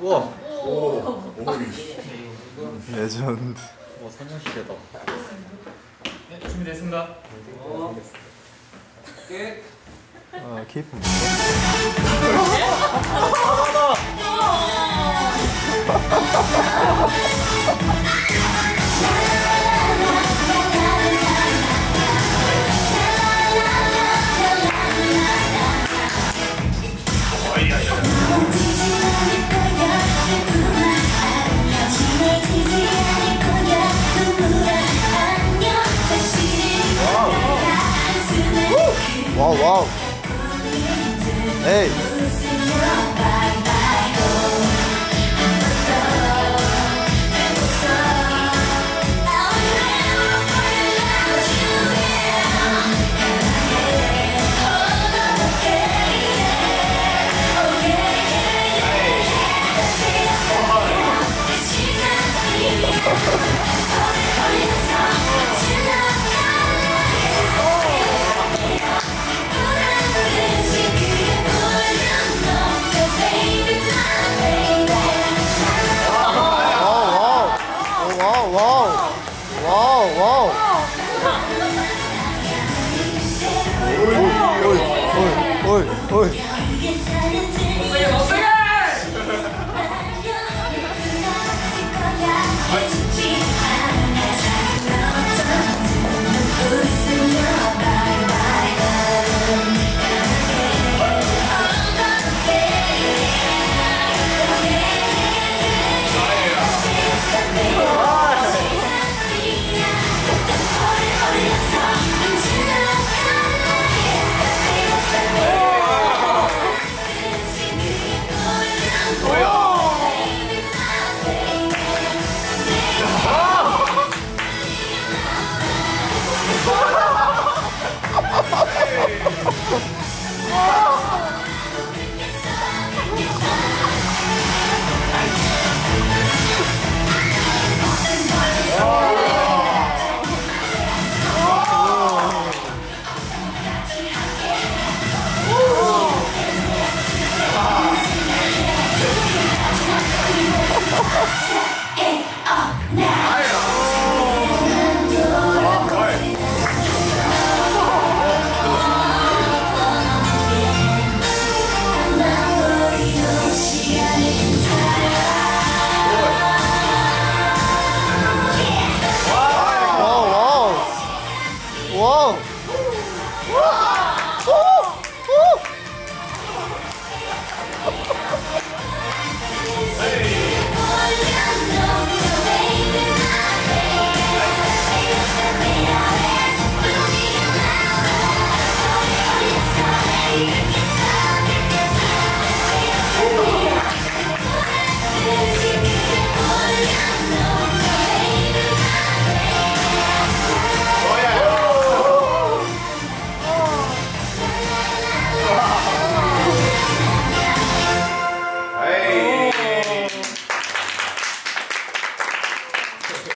우와. 레전드. 와 소녀시대다. 네, 준비됐습니다. 아 케이팝. Oh, wow. Hey. Oy. Woo!